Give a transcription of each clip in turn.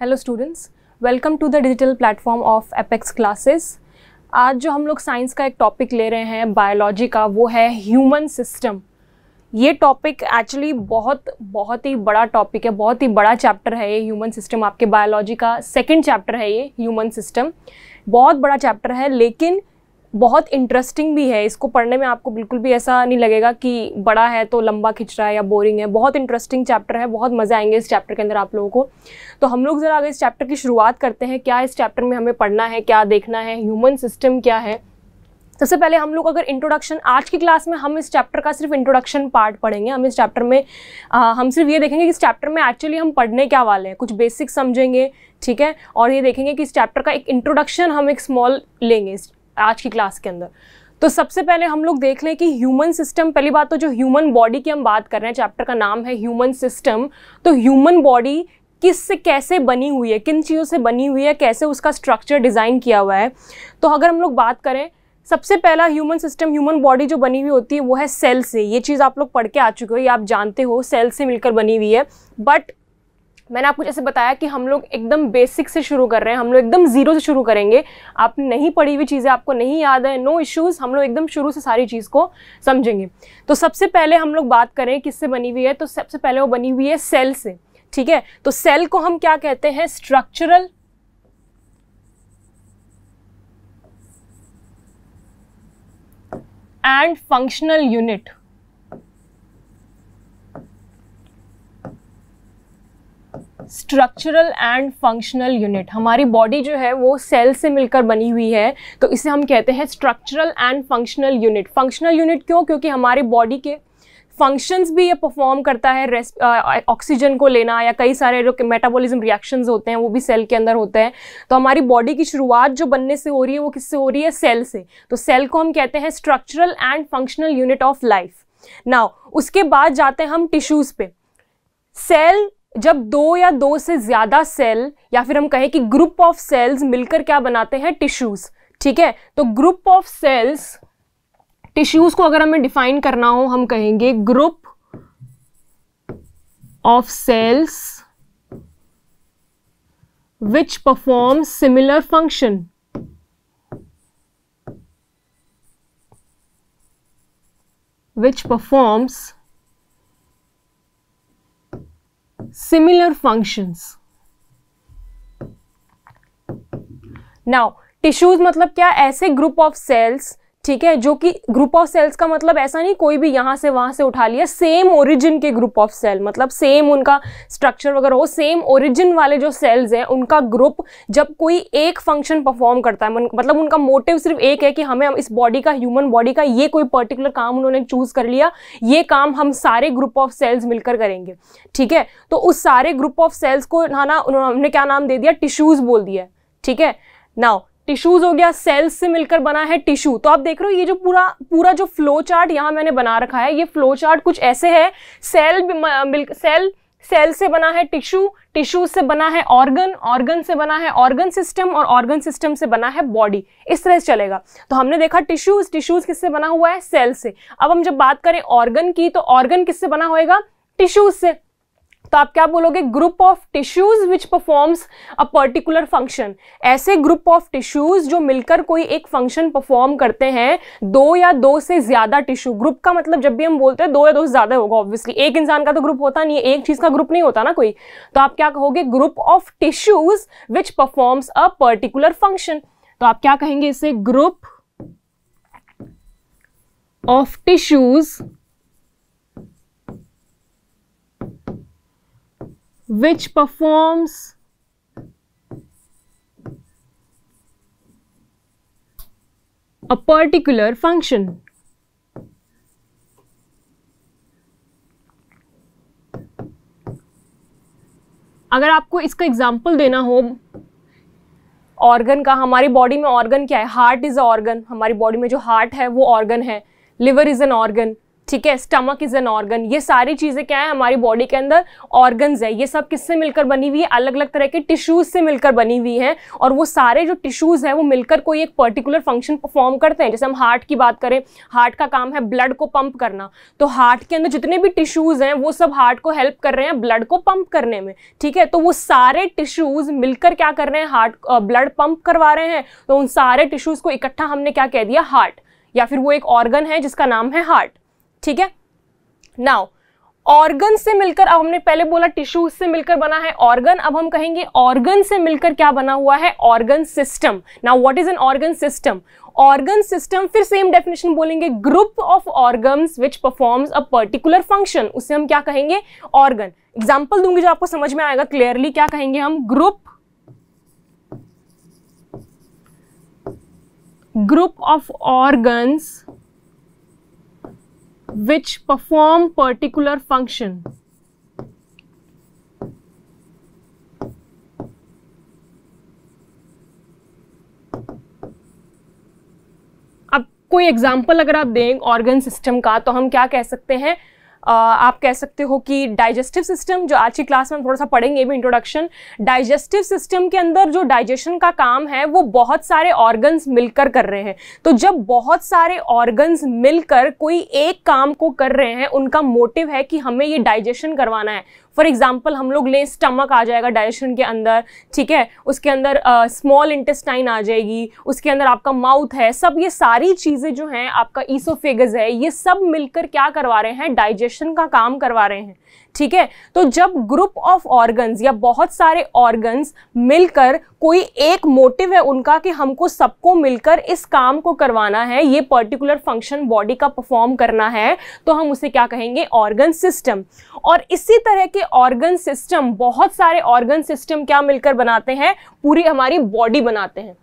Hello students welcome to the digital platform of Apex Classes आज जो हम लोग साइंस का एक टॉपिक ले रहे हैं बायोलॉजी का, वो है ह्यूमन सिस्टम ये टॉपिक एक्चुअली बहुत बहुत ही बड़ा टॉपिक है, बहुत ही बड़ा चैप्टर है ये ह्यूमन सिस्टम आपके बायोलॉजी का सेकंड चैप्टर है ये ह्यूमन सिस्टम बहुत बड़ा चैप्टर है, लेकिन बहुत इंटरेस्टिंग भी है। इसको पढ़ने में आपको बिल्कुल भी ऐसा नहीं लगेगा कि बड़ा है तो लंबा खिंच रहा है या बोरिंग है। बहुत इंटरेस्टिंग चैप्टर है बहुत मज़े आएँगे इस चैप्टर के अंदर आप लोगों को। तो हम लोग ज़रा अगर इस चैप्टर की शुरुआत करते हैं। क्या इस चैप्टर में हमें पढ़ना है क्या देखना है ह्यूमन सिस्टम क्या है? सबसे पहले हम लोग अगर इंट्रोडक्शन आज की क्लास में हम इस चैप्टर का सिर्फ़ इंट्रोडक्शन पार्ट पढ़ेंगे। हम इस चैप्टर में आ, हम सिर्फ़ ये देखेंगे कि इस चैप्टर में एक्चुअली हम पढ़ने क्या वाले हैं। कुछ बेसिक समझेंगे ठीक है? और ये देखेंगे कि इस चैप्टर का एक इंट्रोडक्शन हम एक स्मॉल लेंगे। आज की क्लास के अंदर। तो सबसे पहले हम लोग देख लें कि ह्यूमन सिस्टम पहली बात तो जो ह्यूमन बॉडी की हम बात कर रहे हैं चैप्टर का नाम है ह्यूमन सिस्टम तो ह्यूमन बॉडी किस से कैसे बनी हुई है, किन चीज़ों से बनी हुई है, कैसे उसका स्ट्रक्चर डिज़ाइन किया हुआ है। तो अगर हम लोग बात करें, सबसे पहला ह्यूमन सिस्टम ह्यूमन बॉडी जो बनी हुई होती है, वो है सेल से। ये चीज़ आप लोग पढ़ के आ चुके हो, ये आप जानते हो सेल से मिलकर बनी हुई है। बट मैंने आपको जैसे बताया कि हम लोग एकदम बेसिक से शुरू कर रहे हैं, हम लोग एकदम ज़ीरो से शुरू करेंगे। आप नहीं पढ़ी हुई चीज़ें, आपको नहीं याद है नो इश्यूज़ हम लोग एकदम शुरू से सारी चीज़ को समझेंगे। तो सबसे पहले हम लोग बात करें किससे बनी हुई है तो सबसे पहले वो बनी हुई है सेल से, ठीक है? तो सेल को हम क्या कहते हैं? Structural and functional unit structural and functional unit हमारी बॉडी जो है वो सेल से मिलकर बनी हुई है तो इसे हम कहते हैं structural and functional unit functional unit क्यों? क्योंकि हमारी बॉडी के फ़ंक्शंस भी ये परफॉर्म करता है ऑक्सीजन को लेना या कई सारे जो मेटाबॉलिज्म रिएक्शंस होते हैं, वो भी सेल के अंदर होते हैं। तो हमारी बॉडी की शुरुआत जो बनने से हो रही है, वो किससे हो रही है? सेल से। तो सेल को हम कहते हैं structural and functional unit of life now उसके बाद जाते हैं हम टिश्यूज़ पे। सेल जब दो या दो से ज़्यादा सेल या फिर हम कहें कि ग्रुप ऑफ़ सेल्स मिलकर क्या बनाते हैं? टिश्यूज़ ठीक है? तो ग्रुप ऑफ़ सेल्स टिश्यूज़ को अगर हमें डिफाइन करना हो, हम कहेंगे group of cells which perform similar function which performs similar functions. Now, tissues मतलब क्या ऐसे group of सेल्स ठीक है, जो कि ग्रुप ऑफ़ सेल्स का मतलब ऐसा नहीं, कोई भी यहाँ से वहाँ से उठा लिया सेम ओरिजिन के ग्रुप ऑफ़ सेल मतलब सेम उनका स्ट्रक्चर वगैरह हो सेम ओरिजिन वाले जो सेल्स हैं, उनका ग्रुप जब कोई एक फ़ंक्शन परफॉर्म करता है मतलब उनका मोटिव सिर्फ़ एक है कि हमें इस बॉडी का ह्यूमन बॉडी का ये कोई पर्टिकुलर काम उन्होंने चूज़ कर लिया, ये काम हम सारे ग्रुप ऑफ़ सेल्स मिलकर करेंगे, ठीक है? तो उस सारे ग्रुप ऑफ़ सेल्स को, ना ना, उन्होंने क्या नाम दे दिया? टिश्यूज बोल दिया, ठीक है? नाउ टिश्यूज हो गया सेल्स से मिलकर बना है टिश्यू तो आप देख रहे हो, ये जो पूरा पूरा जो फ्लो चार्ट यहाँ मैंने बना रखा है, ये फ्लो चार्ट कुछ ऐसे है सेल मिल सेल सेल से बना है टिश्यू टिश्यू से बना है ऑर्गन ऑर्गन से बना है ऑर्गन सिस्टम और ऑर्गन सिस्टम से बना है बॉडी इस तरह से चलेगा। तो हमने देखा टिश्यूज टिश्यूज किससे बना हुआ है? सेल से। अब हम जब बात करें ऑर्गन की तो ऑर्गन किससे बना होएगा? टिश्यूज से। तो आप क्या बोलोगे? Group of tissues which performs a particular function ऐसे ग्रुप ऑफ़ टिश्यूज जो मिलकर कोई एक फ़ंक्शन परफॉर्म करते हैं, दो या दो से ज़्यादा टिश्यू ग्रुप का मतलब जब भी हम बोलते हैं, दो या दो से ज़्यादा होगा ऑब्वियसली एक इंसान का तो ग्रुप होता नहीं है, एक चीज़ का ग्रुप नहीं होता ना कोई. तो आप क्या कहोगे? Group of tissues which performs a particular function तो आप क्या कहेंगे इसे? Group of tissues which performs a particular function. अगर आपको इसका एग्ज़ाम्पल देना हो ऑर्गन का, हमारी बॉडी में ऑर्गन क्या है? हार्ट इज़ अ ऑर्गन हमारी बॉडी में जो हार्ट है, वो ऑर्गन है. लिवर इज़ एन ऑर्गन ठीक है स्टमक इज़ एन ऑर्गन ये सारी चीज़ें क्या है? हमारी बॉडी के अंदर ऑर्गन्स है। ये सब किससे मिलकर बनी हुई है? अलग अलग तरह के टिश्यूज से मिलकर बनी हुई है। और वो सारे जो टिश्यूज है, वो मिलकर कोई एक पर्टिकुलर फ़ंक्शन परफॉर्म करते हैं। जैसे हम हार्ट की बात करें हार्ट का काम है ब्लड को पंप करना। तो हार्ट के अंदर जितने भी टिश्यूज हैं, वो सब हार्ट को हेल्प कर रहे हैं ब्लड को पंप करने में। ठीक है? तो वो सारे टिश्यूज मिलकर क्या कर रहे हैं? हार्ट ब्लड पंप करवा रहे हैं। तो उन सारे टिश्यूज को इकट्ठा हमने क्या कह दिया? हार्ट या फिर वो एक ऑर्गन है जिसका नाम है हार्ट ठीक है? नाउ ऑर्गन से मिलकर, अब हमने पहले बोला टिश्यू से मिलकर बना है ऑर्गन अब हम कहेंगे ऑर्गन से मिलकर क्या बना हुआ है? Organ system now what is an organ system organ system फिर सेम डेफिनेशन बोलेंगे group of organs which performs a particular function उसे हम क्या कहेंगे? ऑर्गन एग्ज़ाम्पल दूँगी जो आपको समझ में आएगा क्लियरली क्या कहेंगे हम? Group group of organs which perform particular function. अब कोई एग्ज़ाम्पल अगर आप दें ऑर्गन सिस्टम का तो हम क्या कह सकते हैं आप कह सकते हो कि डाइजेस्टिव सिस्टम जो आज की क्लास में हम थोड़ा सा पढ़ेंगे भी इंट्रोडक्शन डाइजेस्टिव सिस्टम के अंदर जो डाइजेशन का काम है, वो बहुत सारे ऑर्गन्स मिलकर कर रहे हैं। तो जब बहुत सारे ऑर्गन्स मिलकर कोई एक काम को कर रहे हैं, उनका मोटिव है कि हमें ये डाइजेशन करवाना है। फॉर एग्ज़ाम्पल हम लोग लें स्टमक आ जाएगा डाइजेशन के अंदर, ठीक है? उसके अंदर स्मॉल इंटेस्टाइन आ जाएगी, उसके अंदर आपका माउथ है, सब ये सारी चीज़ें जो हैं, आपका ईसोफेगस है, ये सब मिलकर क्या करवा रहे हैं? डाइजेशन का काम करवा रहे हैं। ठीक है? तो जब ग्रुप ऑफ़ ऑर्गन्स या बहुत सारे ऑर्गन्स मिलकर कोई एक मोटिव है उनका कि हमको सबको मिलकर इस काम को करवाना है, ये पर्टिकुलर फ़ंक्शन बॉडी का परफॉर्म करना है तो हम उसे क्या कहेंगे? ऑर्गन सिस्टम और इसी तरह के ऑर्गन सिस्टम बहुत सारे ऑर्गन सिस्टम क्या मिलकर बनाते हैं? पूरी हमारी बॉडी बनाते हैं।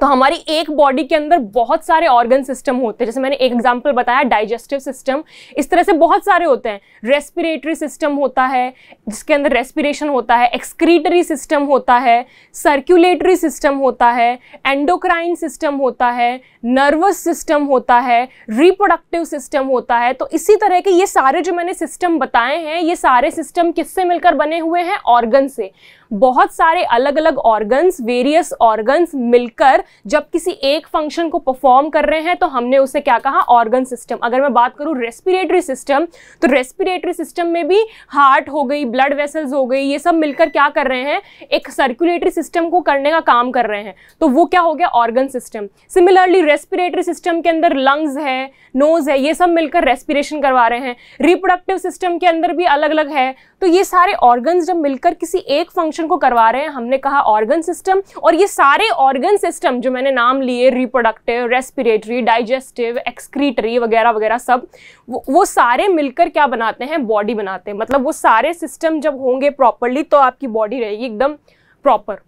तो हमारी एक बॉडी के अंदर बहुत सारे ऑर्गन सिस्टम होते हैं। जैसे मैंने एक एग्जांपल बताया डाइजेस्टिव सिस्टम इस तरह से बहुत सारे होते हैं। रेस्पिरेटरी सिस्टम होता है, जिसके अंदर रेस्पिरेशन होता है एक्सक्रीटरी सिस्टम होता है सर्कुलेटरी सिस्टम होता है एंडोक्राइन सिस्टम होता है नर्वस सिस्टम होता है रिप्रोडक्टिव सिस्टम होता है। तो इसी तरह के ये सारे जो मैंने सिस्टम बताए हैं, ये सारे सिस्टम किससे मिलकर बने हुए हैं? ऑर्गन से। बहुत सारे अलग अलग ऑर्गन्स वेरियस ऑर्गन्स मिलकर जब किसी एक फ़ंक्शन को परफॉर्म कर रहे हैं तो हमने उसे क्या कहा? ऑर्गन सिस्टम अगर मैं बात करूँ रेस्पिरेटरी सिस्टम तो रेस्पिरेटरी सिस्टम में भी हार्ट हो गई ब्लड वेसल्स हो गई, ये सब मिलकर क्या कर रहे हैं? एक सर्कुलेटरी सिस्टम को करने का काम कर रहे हैं। तो वो क्या हो गया? Organ system similarly respiratory system के अंदर लंग्स है नोज़ है, ये सब मिलकर रेस्पिरेशन करवा रहे हैं। रिप्रोडक्टिव सिस्टम के अंदर भी अलग अलग है। तो ये सारे ऑर्गन्स जब मिलकर किसी एक फ़ंक्शन को करवा रहे हैं हमने कहा ऑर्गन सिस्टम और ये सारे ऑर्गन सिस्टम जो मैंने नाम लिए रिप्रोडक्टिव रेस्पिरेटरी डाइजेस्टिव एक्सक्रीटरी वगैरह वगैरह सब वो, वो सारे मिलकर क्या बनाते हैं? बॉडी बनाते हैं। मतलब वो सारे सिस्टम जब होंगे प्रॉपरली तो आपकी बॉडी रहेगी एकदम प्रॉपर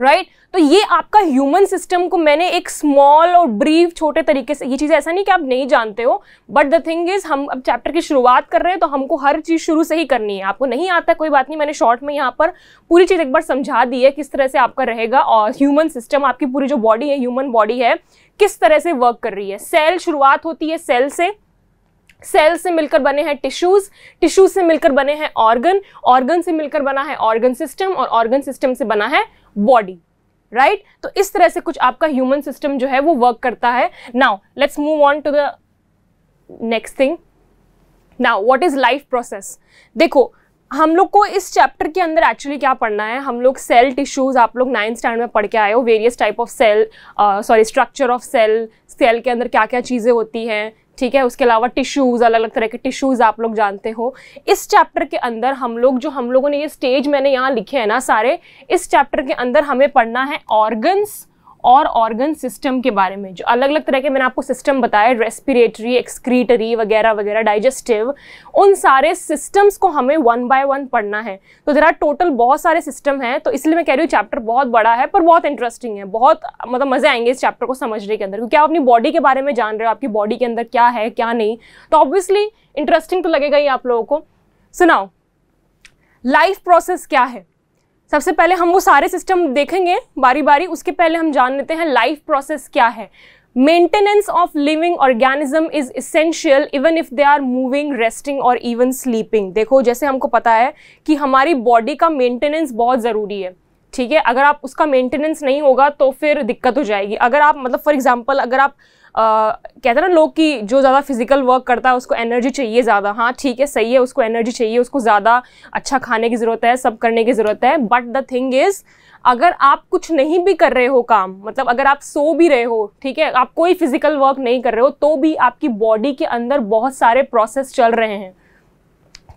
राइट right? तो ये आपका ह्यूमन सिस्टम को मैंने एक स्मॉल और ब्रीफ छोटे तरीके से, ये चीज़ ऐसा नहीं कि आप नहीं जानते हो बट द थिंग इज़ हम अब चैप्टर की शुरुआत कर रहे हैं तो हमको हर चीज़ शुरू से ही करनी है आपको नहीं आता, कोई बात नहीं, मैंने शॉर्ट में यहाँ पर पूरी चीज़ एक बार समझा दी है किस तरह से आपका रहेगा और ह्यूमन सिस्टम आपकी पूरी जो बॉडी है ह्यूमन बॉडी है, किस तरह से वर्क कर रही है सेल शुरुआत होती है सेल से सेल से मिलकर बने हैं टिश्यूज टिश्यूज से मिलकर बने हैं ऑर्गन ऑर्गन से मिलकर बना है ऑर्गन सिस्टम और ऑर्गन सिस्टम से बना है बॉडी, राइट? right? तो इस तरह से कुछ आपका ह्यूमन सिस्टम जो है वो वर्क करता है। Now, let's move on to the next thing. Now, what is life process? देखो, हम लोग को इस चैप्टर के अंदर एक्चुअली क्या पढ़ना है? हम लोग सेल टिश्यूज आप लोग नाइन्थ स्टैंडर्ड में पढ़ के आए हो। Various type of cell sorry, structure of cell cell के अंदर क्या क्या चीज़ें होती हैं ठीक है, उसके अलावा टिश्यूज अलग अलग तरह के टिश्यूज आप लोग जानते हो। इस चैप्टर के अंदर हम लोग, जो हम लोगों ने ये स्टेज मैंने यहाँ लिखे हैं ना सारे, इस चैप्टर के अंदर हमें पढ़ना है ऑर्गन्स और ऑर्गन सिस्टम के बारे में जो अलग अलग तरह के मैंने आपको सिस्टम बताया रेस्पिरेटरी एक्सक्रीटरी वगैरह वगैरह डाइजेस्टिव उन सारे सिस्टम्स को हमें वन बाय वन पढ़ना है। तो जरा टोटल बहुत सारे सिस्टम हैं तो इसलिए मैं कह रही हूँ चैप्टर बहुत बड़ा है, पर बहुत इंटरेस्टिंग है, बहुत मतलब मज़े आएँगे इस चैप्टर को समझने के अंदर, क्योंकि आप अपनी बॉडी के बारे में जान रहे हो, आपकी बॉडी के अंदर क्या है, क्या नहीं। तो ऑब्वियसली इंटरेस्टिंग तो लगेगा ही आप लोगों को। सुनाओ लाइफ प्रोसेस क्या है? सबसे पहले हम वो सारे सिस्टम देखेंगे बारी बारी उसके पहले हम जान लेते हैं लाइफ प्रोसेस क्या है। Maintenance of living organism is essential even if they are moving resting और इवन स्लीपिंग देखो, जैसे हमको पता है कि हमारी बॉडी का मेंटेनेंस बहुत ज़रूरी है, ठीक है? अगर आप उसका मेंटेनेंस नहीं होगा तो फिर दिक्कत हो जाएगी। अगर आप मतलब फॉर एग्जांपल अगर आप कहते हैं ना, लोग कि जो ज़्यादा फ़िज़िकल वर्क करता है, उसको एनर्जी चाहिए ज़्यादा। हाँ ठीक है, सही है, उसको एनर्जी चाहिए, उसको ज़्यादा अच्छा खाने की ज़रूरत है, सब करने की ज़रूरत है बट द थिंग इज़ अगर आप कुछ नहीं भी कर रहे हो काम मतलब अगर आप सो भी रहे हो, ठीक है, आप कोई फ़िज़िकल वर्क नहीं कर रहे हो तो भी आपकी बॉडी के अंदर बहुत सारे प्रोसेस चल रहे हैं।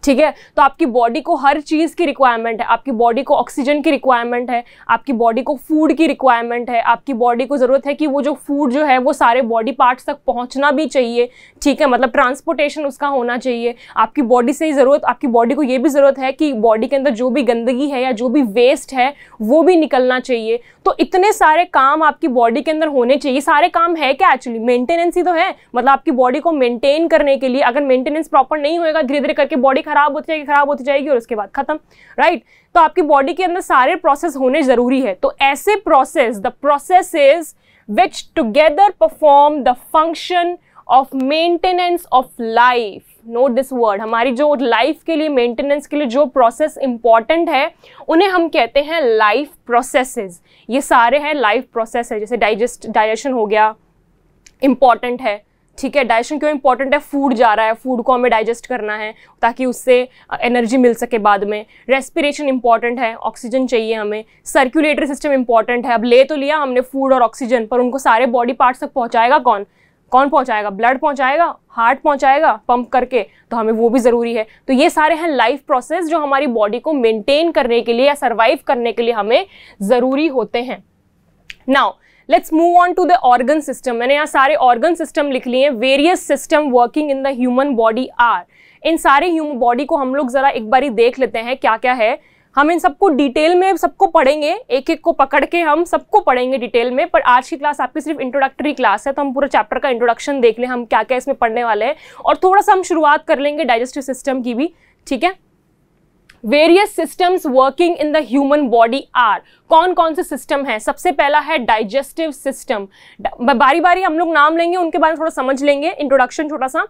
ठीक है? तो आपकी बॉडी को हर चीज़ की रिक्वायरमेंट है। आपकी बॉडी को ऑक्सीजन की रिक्वायरमेंट है। आपकी बॉडी को फ़ूड की रिक्वायरमेंट है। आपकी बॉडी को ज़रूरत है कि वो जो फ़ूड जो है, वो सारे बॉडी पार्ट्स तक पहुँचना भी चाहिए। ठीक है? मतलब ट्रांसपोर्टेशन उसका होना चाहिए। आपकी बॉडी से ही ज़रूरत, आपकी बॉडी को ये भी ज़रूरत है कि बॉडी के अंदर जो भी गंदगी है या जो भी वेस्ट है, वो भी निकलना चाहिए। तो इतने सारे काम आपकी बॉडी के अंदर होने चाहिए। सारे काम है क्या एक्चुअली मेंटेनेंस ही तो है। मतलब आपकी बॉडी को मेंटेन करने के लिए अगर मेंटेनेंस प्रॉपर नहीं होएगा धीरे धीरे करके बॉडी खराब होती जाएगी, खराब होती जाएगी और उसके बाद खत्म राइट तो आपकी बॉडी के अंदर सारे प्रोसेस होने ज़रूरी है। तो ऐसे process the process is which together perform the function of maintenance of life note this word हमारी जो लाइफ के लिए मेंटेनेंस के लिए जो प्रोसेस इंपॉर्टेंट है, उन्हें हम कहते हैं लाइफ प्रोसेसेस ये सारे हैं लाइफ प्रोसेस है जैसे डाइजेस्ट डाइजेशन हो गया इंपॉर्टेंट है। ठीक है डाइजेशन क्यों इंपॉर्टेंट है? फ़ूड जा रहा है फ़ूड को हमें डाइजेस्ट करना है ताकि उससे एनर्जी मिल सके बाद में। रेस्पिरेशन इंपॉर्टेंट है ऑक्सीजन चाहिए हमें। सर्कुलेटरी सिस्टम इंपॉर्टेंट है। अब ले तो लिया हमने फ़ूड और ऑक्सीजन पर उनको सारे बॉडी पार्ट्स तक पहुँचाएगा कौन? कौन पहुंचाएगा? ब्लड पहुंचाएगा? हार्ट पहुंचाएगा? पंप करके? तो हमें वो भी ज़रूरी है। तो ये सारे हैं लाइफ प्रोसेस जो हमारी बॉडी को मेंटेन करने के लिए या सर्वाइव करने के लिए हमें ज़रूरी होते हैं। Now let's move on to the organ system मैंने यहाँ सारे ऑर्गन सिस्टम लिख लिए हैं. Various system working in the human body are इन सारे ह्यूमन बॉडी को हम लोग जरा एक बारी देख लेते हैं क्या क्या है. हम इन सबको डिटेल में सबको पढ़ेंगे. एक एक को पकड़ के हम सबको पढ़ेंगे डिटेल में. पर आज की क्लास आपकी सिर्फ़ इंट्रोडक्टरी क्लास है तो हम पूरा चैप्टर का इंट्रोडक्शन देख लें हम क्या क्या इसमें पढ़ने वाले हैं. और थोड़ा सा हम शुरुआत कर लेंगे डाइजेस्टिव सिस्टम की भी. ठीक है? Various systems working in the human body are कौन कौन से सिस्टम है? सबसे पहला है डाइजेस्टिव सिस्टम बारी बारी हम लोग नाम लेंगे, उनके बारे में थोड़ा समझ लेंगे. इंट्रोडक्शन छोटा सा.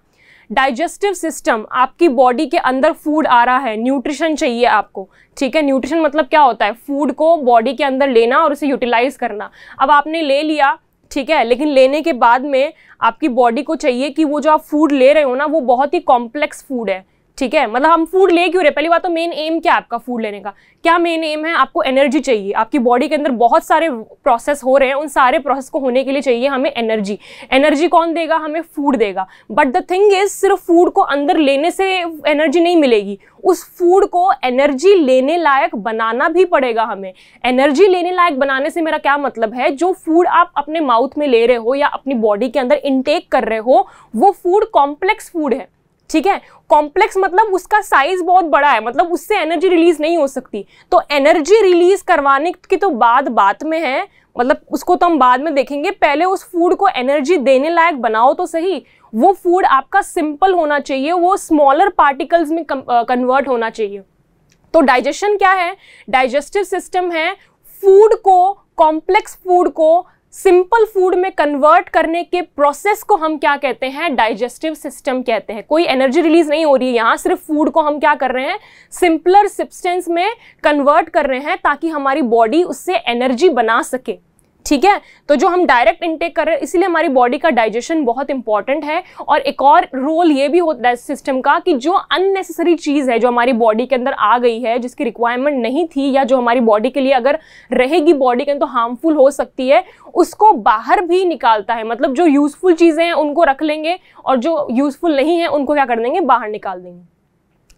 डाइजेस्टिव सिस्टम आपकी बॉडी के अंदर फ़ूड आ रहा है. न्यूट्रिशन चाहिए आपको. ठीक है? न्यूट्रिशन मतलब क्या होता है? फ़ूड को बॉडी के अंदर लेना और उसे यूटिलाइज करना. अब आपने ले लिया, ठीक है? लेकिन लेने के बाद में आपकी बॉडी को चाहिए कि वो जो आप फ़ूड ले रहे हो ना, वो बहुत ही कॉम्प्लेक्स फ़ूड है. ठीक है? मतलब हम फ़ूड ले क्यों रहे? पहली बात तो मेन एम क्या है आपका फ़ूड लेने का? क्या मेन एम है? आपको एनर्जी चाहिए। आपकी बॉडी के अंदर बहुत सारे प्रोसेस हो रहे हैं। उन सारे प्रोसेस को होने के लिए चाहिए हमें एनर्जी एनर्जी कौन देगा? हमें फ़ूड देगा। बट द थिंग इज़ सिर्फ़ फ़ूड को अंदर लेने से एनर्जी नहीं मिलेगी। उस फ़ूड को एनर्जी लेने लायक बनाना भी पड़ेगा हमें। एनर्जी लेने लायक बनाने से मेरा क्या मतलब है? जो फ़ूड आप अपने माउथ में ले रहे हो या अपनी बॉडी के अंदर इनटेक कर रहे हो, वो फ़ूड कॉम्प्लेक्स फ़ूड है। ठीक है? कॉम्प्लेक्स मतलब उसका साइज़ बहुत बड़ा है मतलब उससे एनर्जी रिलीज़ नहीं हो सकती। तो एनर्जी रिलीज़ करवाने की तो बात बात में है मतलब उसको तो हम बाद में देखेंगे। पहले उस फ़ूड को एनर्जी देने लायक बनाओ तो सही। वो फ़ूड आपका सिंपल होना चाहिए, वो स्मॉलर पार्टिकल्स में कन्वर्ट होना चाहिए। तो डाइजेशन क्या है? डाइजेस्टिव सिस्टम है फ़ूड को कॉम्प्लेक्स फ़ूड को सिंपल फ़ूड में कन्वर्ट करने के प्रोसेस को हम क्या कहते हैं? डाइजेस्टिव सिस्टम कहते हैं। कोई एनर्जी रिलीज़ नहीं हो रही है यहाँ, सिर्फ़ फ़ूड को हम क्या कर रहे हैं? सिंपलर सब्सटेंस में कन्वर्ट कर रहे हैं ताकि हमारी बॉडी उससे एनर्जी बना सके। ठीक है? तो जो हम डायरेक्ट इनटेक कर रहे हैं, इसीलिए हमारी बॉडी का डाइजेशन बहुत इंपॉर्टेंट है। और एक और रोल ये भी होता है सिस्टम का कि जो अननेसेसरी चीज़ है, जो हमारी बॉडी के अंदर आ गई है, जिसकी रिक्वायरमेंट नहीं थी या जो हमारी बॉडी के लिए अगर रहेगी बॉडी के अंदर तो हार्मफुल हो सकती है, उसको बाहर भी निकालता है। मतलब जो यूजफुल चीज़ें हैं, उनको रख लेंगे और जो यूजफुल नहीं है, उनको क्या कर देंगे? बाहर निकाल देंगे।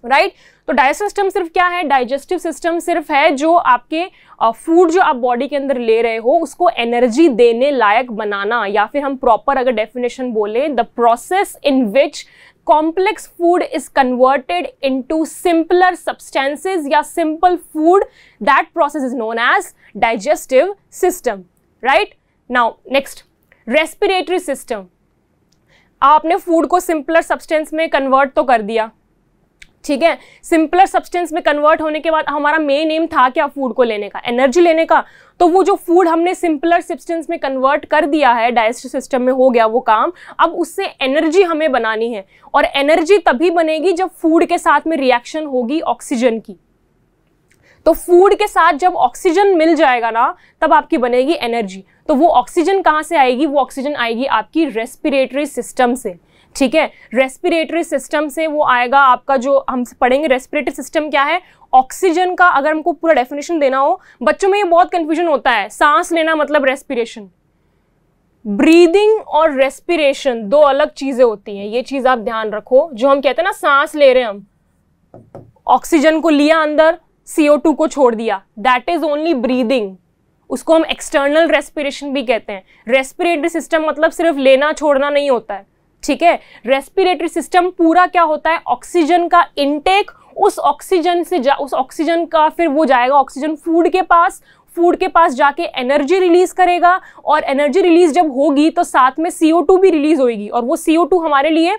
राइट? तो डाइजेस्टिव सिस्टम सिर्फ़ क्या है? डाइजेस्टिव सिस्टम सिर्फ़ है जो आपके फ़ूड जो आप बॉडी के अंदर ले रहे हो, उसको एनर्जी देने लायक बनाना, या फिर हम प्रॉपर अगर डेफिनेशन बोले the process in which complex food is converted into simpler substances या simple food, that process is known as digestive system. Right? Now, next. Respiratory system. आपने फ़ूड को सिंपलर सब्सटेंस में कन्वर्ट तो कर दिया। ठीक है? सिंपलर सब्सटेंस में कन्वर्ट होने के बाद हमारा मेन एम था क्या फ़ूड को लेने का? एनर्जी लेने का। तो वो जो फ़ूड हमने सिंपलर सब्सटेंस में कन्वर्ट कर दिया है डाइजेस्टिव सिस्टम में हो गया वो काम, अब उससे एनर्जी हमें बनानी है। और एनर्जी तभी बनेगी जब फ़ूड के साथ में रिएक्शन होगी ऑक्सीजन की। तो फ़ूड के साथ जब ऑक्सीजन मिल जाएगा ना, तब आपकी बनेगी एनर्जी तो वो ऑक्सीजन कहाँ से आएगी? वो ऑक्सीजन आएगी आपकी रेस्पिरेटरी सिस्टम से। ठीक है? रेस्पिरेटरी सिस्टम से वो आएगा आपका जो हम पढ़ेंगे रेस्पिरेटरी सिस्टम क्या है? ऑक्सीजन का अगर हमको पूरा डेफिनेशन देना हो, बच्चों में ये बहुत कंफ्यूजन होता है। सांस लेना मतलब रेस्पिरेशन ब्रीदिंग और रेस्पिरेशन दो अलग चीज़ें होती हैं। ये चीज़ आप ध्यान रखो। जो हम कहते हैं ना, सांस ले रहे हैं हम। ऑक्सीजन को लिया अंदर CO2 को छोड़ दिया। दैट इज़ ओनली ब्रीदिंग उसको हम एक्सटर्नल रेस्पिरेशन भी कहते हैं। रेस्पिरेटरी सिस्टम मतलब सिर्फ़ लेना, छोड़ना नहीं होता है। ठीक है? रेस्पिरेटरी सिस्टम पूरा क्या होता है? ऑक्सीजन का इनटेक उस ऑक्सीजन से जा, उस ऑक्सीजन का फिर वो जाएगा ऑक्सीजन फ़ूड के पास। फ़ूड के पास जाके एनर्जी रिलीज़ करेगा और एनर्जी रिलीज़ जब होगी तो साथ में CO2 भी रिलीज़ होगी और वो CO2 हमारे लिए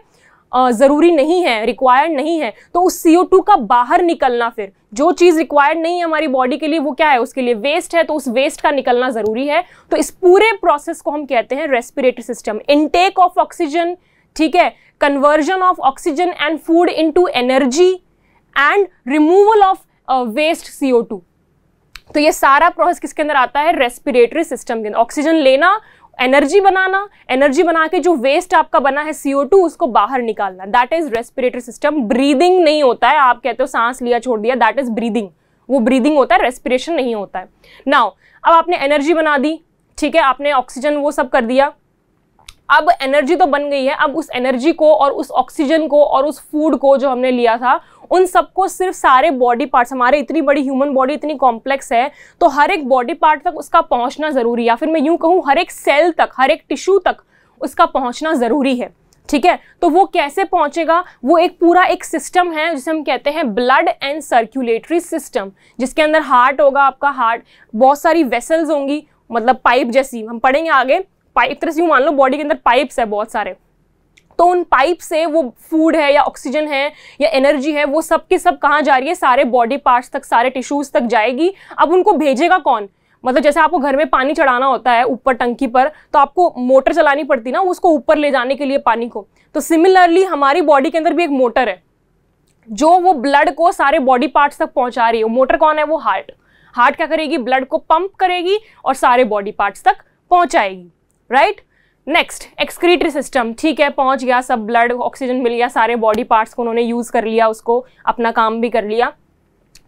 ज़रूरी नहीं है रिक्वायर्ड नहीं है। तो उस CO2 का बाहर निकलना फिर, जो चीज़ रिक्वायर्ड नहीं है हमारी बॉडी के लिए वो क्या है? उसके लिए वेस्ट है तो उस वेस्ट का निकलना ज़रूरी है। तो इस पूरे प्रोसेस को हम कहते हैं respiratory system intake of oxygen ठीक है? Conversion of oxygen and food into energy and removal of waste CO two तो ये सारा प्रोसेस किसके अंदर आता है? रेस्पिरेटरी सिस्टम के अंदर। ऑक्सीजन लेना एनर्जी बनाना एनर्जी बना के जो वेस्ट आपका बना है सीओ टू उसको बाहर निकालना। That is respiratory system breathing नहीं होता है। आप कहते हो सांस लिया, छोड़ दिया। दैट इज़ ब्रीदिंग वो ब्रीदिंग होता है रेस्पिरेशन नहीं होता है। नाउ अब आपने एनर्जी बना दी। ठीक है? आपने ऑक्सीजन वो सब कर दिया। अब एनर्जी तो बन गई है, अब उस एनर्जी को और उस ऑक्सीजन को और उस फ़ूड को जो हमने लिया था, उन सबको सिर्फ़ सारे बॉडी पार्ट्स हमारे इतनी बड़ी ह्यूमन बॉडी इतनी कॉम्प्लेक्स है तो हर एक बॉडी पार्ट तक उसका पहुँचना ज़रूरी है। या फिर मैं यूँ कहूँ, हर एक सेल तक, हर एक टिश्यू तक उसका पहुँचना ज़रूरी है, ठीक है? तो वो कैसे पहुंचेगा? वो एक पूरा एक सिस्टम है, जिसे हम कहते हैं ब्लड एंड सर्कुलेटरी सिस्टम जिसके अंदर हार्ट होगा आपका हार्ट बहुत सारी वेसल्स होंगी मतलब पाइप जैसी, हम पढ़ेंगे आगे पाइप तरह से यूँ मान लो बॉडी के अंदर पाइप्स है बहुत सारे। तो उन पाइप से वो फ़ूड है या ऑक्सीजन है या एनर्जी है, वो सब के सब कहाँ जा रही है? सारे बॉडी पार्ट्स तक, सारे टिश्यूज तक जाएगी। अब उनको भेजेगा कौन? मतलब जैसे आपको घर में पानी चढ़ाना होता है ऊपर टंकी पर तो आपको मोटर चलानी पड़ती ना उसको ऊपर ले जाने के लिए पानी को। तो सिमिलरली हमारी बॉडी के अंदर भी एक मोटर है, जो वो ब्लड को सारे बॉडी पार्ट्स तक पहुँचा रही है। मोटर कौन है? वो हार्ट हार्ट क्या करेगी? ब्लड को पंप करेगी और सारे बॉडी पार्ट्स तक पहुंचाएगी। राइट? नेक्स्ट एक्सक्रीटरी सिस्टम ठीक है, पहुँच गया, सब ब्लड ऑक्सीजन मिल गया, सारे बॉडी पार्ट्स को उन्होंने यूज़ कर लिया, उसको अपना काम भी कर लिया।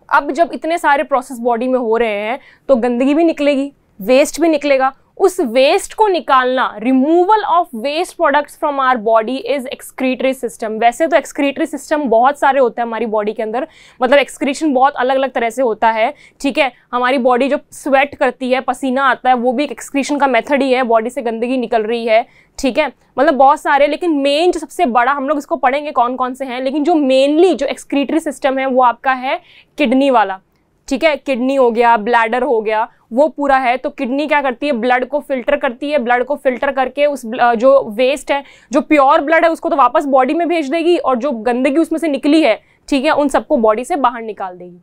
अब जब इतने सारे प्रोसेस बॉडी में हो रहे हैं तो गंदगी भी निकलेगी वेस्ट भी निकलेगा उस वेस्ट को निकालना removal of waste products from our body is excretory system वैसे तो एक्सक्रीटरी सिस्टम बहुत सारे होते हैं हमारी बॉडी के अंदर। मतलब एक्सक्रीशन बहुत अलग अलग तरह से होता है, ठीक है? हमारी बॉडी जो स्वेट करती है, पसीना आता है, वो भी एक एक्सक्रीशन का मेथड ही है बॉडी से गंदगी निकल रही है, ठीक है? मतलब बहुत सारे, लेकिन मेन जो सबसे बड़ा, हम लोग इसको पढ़ेंगे कौन कौन से हैं, लेकिन जो मेनली जो एक्सक्रीटरी सिस्टम है, वो आपका है किडनी वाला, ठीक है? किडनी हो गया ब्लैडर हो गया वो पूरा है तो किडनी क्या करती है? ब्लड को फ़िल्टर करती है ब्लड को फ़िल्टर करके उस जो वेस्ट है, जो प्योर ब्लड है, उसको तो वापस बॉडी में भेज देगी और जो गंदगी उसमें से निकली है, ठीक है, उन सबको बॉडी से बाहर निकाल देगी।